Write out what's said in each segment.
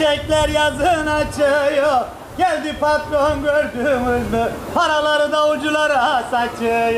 çiçekler yazın açıyor Geldi patron gördünüz mü Paraları da uculara saçıyor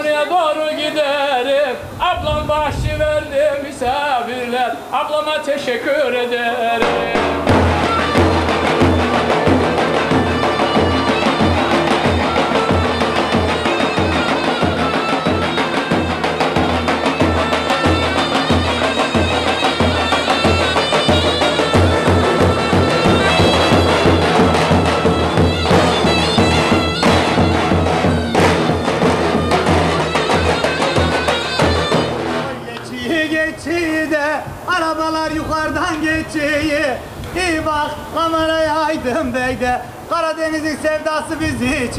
Kastamonu'ya doğru giderim. Ablam bahşi verdi misafirler. Ablama teşekkür ederim Geçiyi de arabalar yukarıdan geçiyi İyi bak kameraya aydım bey de Karadeniz'in sevdası bizi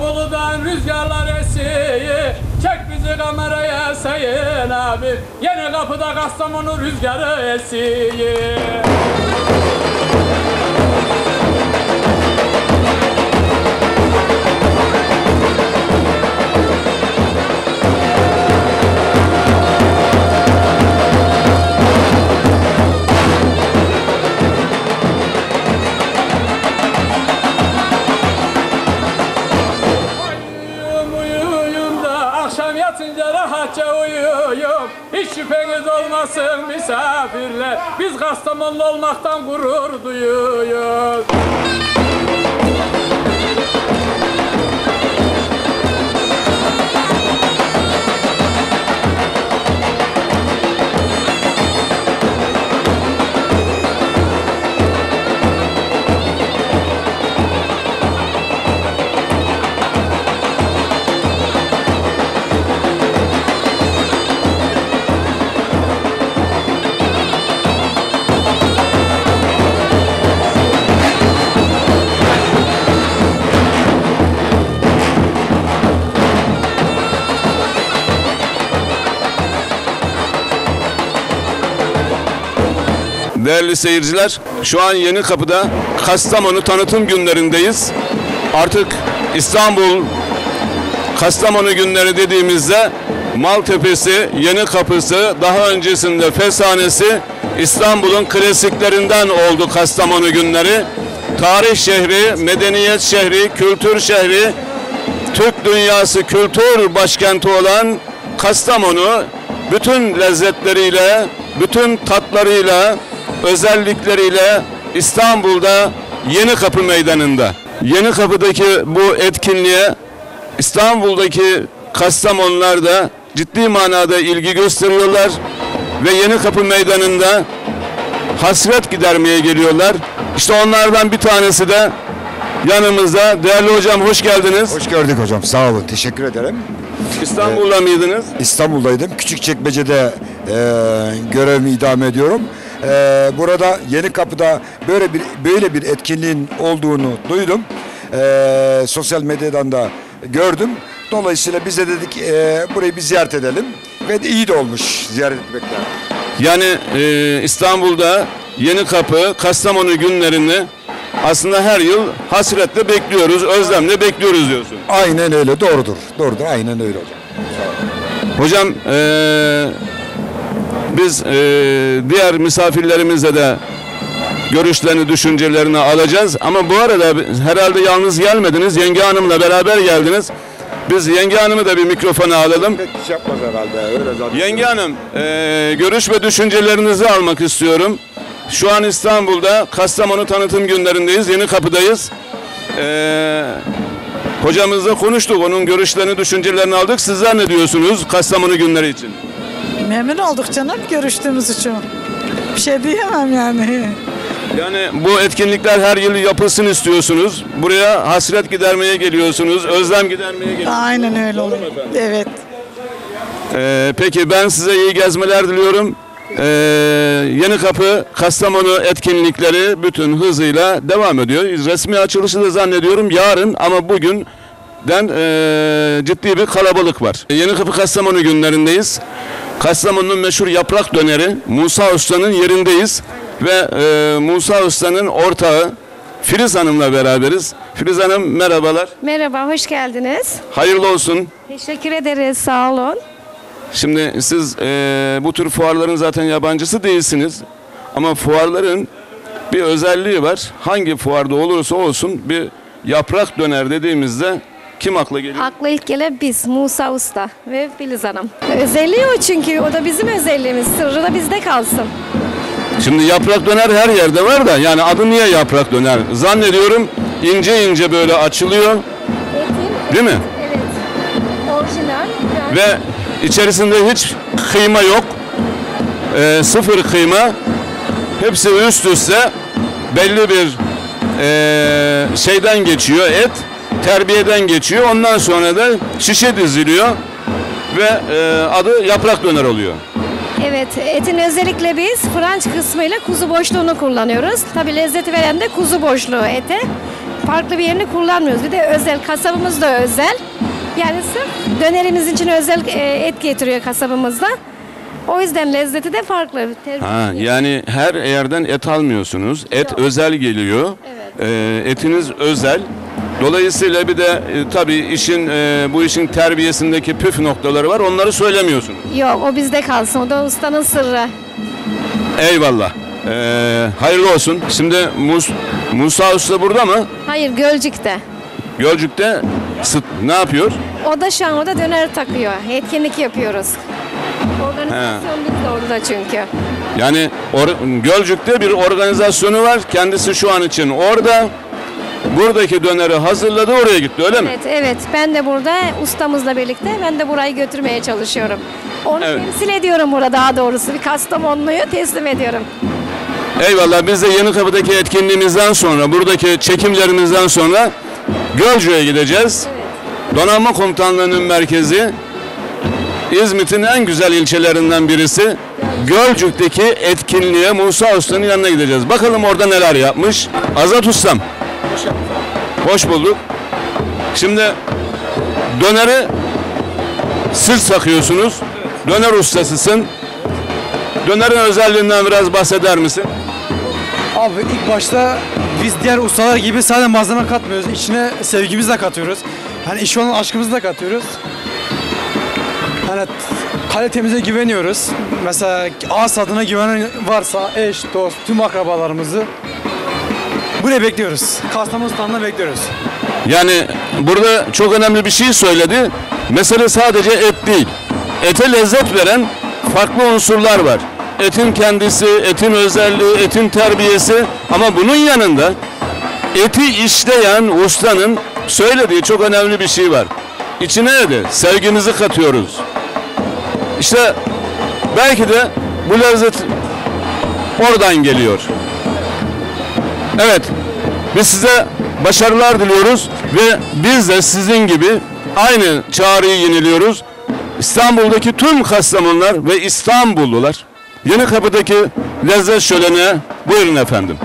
Bolu'dan rüzgarlar esiyi Çek bizi kameraya sayın abi kapıda Kastamonu rüzgarı esiyi rahatça uyuyum Hiç şüpheniz olmasın misafirler. Biz Kastamonlu olmaktan gurur duyuyoruz Değerli seyirciler, şu an Yeni Kapı'da Kastamonu tanıtım günlerindeyiz. Artık İstanbul Kastamonu günleri dediğimizde Maltepe'si, Yeni Kapısı, daha öncesinde Feshanesi İstanbul'un klasiklerinden oldu Kastamonu günleri. Tarih şehri, medeniyet şehri, kültür şehri, Türk dünyası kültür başkenti olan Kastamonu bütün lezzetleriyle, bütün tatlarıyla, özellikleriyle İstanbul'da Yeni Kapı Meydanı'nda. Yeni Kapı'daki bu etkinliğe İstanbul'daki Kastamonular da ciddi manada ilgi gösteriyorlar ve Yeni Kapı Meydanı'nda hasret gidermeye geliyorlar. İşte onlardan bir tanesi de yanımızda. Değerli hocam hoş geldiniz. Hoş gördük hocam. Sağ olun. Teşekkür ederim. İstanbul'da mıydınız? İstanbul'daydım. Küçükçekmece'de e, görevimi idame ediyorum. E, burada Yeni Kapı'da böyle bir böyle bir etkinliğin olduğunu duydum. E, sosyal medyadan da gördüm. Dolayısıyla biz de dedik e, burayı bir ziyaret edelim. Ve de iyi de olmuş ziyaret etmekle. Yani e, İstanbul'da Yeni Kapı, Kastamonu günlerini aslında her yıl hasretle bekliyoruz, özlemle bekliyoruz diyorsun. Aynen öyle. Doğrudur. Doğrudur. Aynen öyle hocam. Hocam e, biz e, diğer misafirlerimizle de görüşlerini, düşüncelerini alacağız. Ama bu arada herhalde yalnız gelmediniz. Yenge Hanım'la beraber geldiniz. Biz yenge hanımı da bir mikrofona alalım. İş yapmaz herhalde. Öyle zaten. Yenge hanım, e, görüş ve düşüncelerinizi almak istiyorum. Şu an İstanbul'da Kastamonu tanıtım günlerindeyiz. Yeni kapıdayız. E, hocamızla konuştuk. Onun görüşlerini, düşüncelerini aldık. Sizler ne diyorsunuz Kastamonu günleri için? Memnun olduk canım görüştüğümüz için. Bir şey diyemem yani. Yani bu etkinlikler her yıl yapılsın istiyorsunuz. Buraya hasret gidermeye geliyorsunuz, özlem gidermeye geliyorsunuz. Aynen öyle olur. Evet. Ee, peki ben size iyi gezmeler diliyorum. Ee, Yeni Kapı Kastamonu etkinlikleri bütün hızıyla devam ediyor. Resmi açılışı da zannediyorum yarın ama bugünden ee, ciddi bir kalabalık var. Yeni Kapı Kastamonu günlerindeyiz. Kastamonu'nun meşhur yaprak döneri Musa Usta'nın yerindeyiz. Ve ee, Musa Usta'nın ortağı Filiz Hanım'la beraberiz. Filiz Hanım merhabalar. Merhaba, hoş geldiniz. Hayırlı olsun. Teşekkür ederiz, sağ olun. Şimdi siz eee, bu tür fuarların zaten yabancısı değilsiniz. Ama fuarların bir özelliği var. Hangi fuarda olursa olsun bir yaprak döner dediğimizde kim akla geliyor? Akla ilk gelen biz, Musa Usta ve Filiz Hanım. Özelliği o çünkü, o da bizim özelliğimiz. Sırrı da bizde kalsın. Şimdi yaprak döner her yerde var da yani adı niye yaprak döner? Zannediyorum ince ince böyle açılıyor Etin, değil mi? evet, orijinal. Yani Ve içerisinde hiç kıyma yok. Eee, sıfır kıyma. Hepsi üst üste belli bir eee, şeyden geçiyor et. Terbiyeden geçiyor. Ondan sonra da şişe diziliyor. Ve eee, adı yaprak döner oluyor. Evet, etin özellikle biz Franç kısmıyla kuzu boşluğunu kullanıyoruz. Tabii lezzeti veren de kuzu boşluğu ete. Farklı bir yerini kullanmıyoruz. Bir de özel, kasabımız da özel. Yani sırf dönerimiz için özel e, et getiriyor kasabımızda. O yüzden lezzeti de farklı. Ha, yani her yerden et almıyorsunuz. Et özel geliyor. Eee, etiniz özel. Dolayısıyla bir de e, tabii işin e, bu işin terbiyesindeki püf noktaları var. Onları söylemiyorsunuz. Yok o bizde kalsın. O da ustanın sırrı. Eyvallah. Ee, hayırlı olsun. Şimdi Mus- Musa Usta burada mı? Hayır Gölcük'te. Gölcük'te sıt, ne yapıyor? O da şu an orada döner takıyor. Etkinlik yapıyoruz. Organizasyon bizde orada çünkü. Yani or- Gölcük'te bir organizasyonu var. Kendisi şu an için orada. Buradaki döneri hazırladı oraya gitti öyle mi? Evet, evet. Ben de burada ustamızla birlikte ben de burayı götürmeye çalışıyorum. Onu Evet. temsil ediyorum burada daha doğrusu. Bir Kastamonlu'yu teslim ediyorum. Eyvallah biz de Yeni Kapı'daki etkinliğimizden sonra buradaki çekimlerimizden sonra Gölcük'e gideceğiz. Donanma Komutanlığı'nın merkezi İzmit'in en güzel ilçelerinden birisi. Gölcük'teki etkinliğe Musa Usta'nın yanına gideceğiz. Bakalım orada neler yapmış. Azat Ustam. Hoş bulduk. Şimdi döneri sırt sakıyorsunuz. Döner ustasısın. Dönerin özelliğinden biraz bahseder misin? Abi ilk başta biz diğer ustalar gibi sadece malzeme katmıyoruz. İçine sevgimizi de katıyoruz. Hani iş olan aşkımızı da katıyoruz. Hani kalitemize güveniyoruz. Mesela ağız tadına güvenen varsa eş, dost, tüm akrabalarımızı buraya bekliyoruz. Kastamonu standına bekliyoruz. Yani burada çok önemli bir şey söyledi. Mesele sadece et değil. Ete lezzet veren farklı unsurlar var. Etin kendisi, etin özelliği, etin terbiyesi ama bunun yanında eti işleyen ustanın söylediği çok önemli bir şey var. İçine de sevgimizi katıyoruz. İşte belki de bu lezzet oradan geliyor. Evet, biz size başarılar diliyoruz ve biz de sizin gibi aynı çağrıyı yeniliyoruz. İstanbul'daki tüm Kastamonular ve İstanbullular Yeni Kapı'daki lezzet şölene buyurun efendim.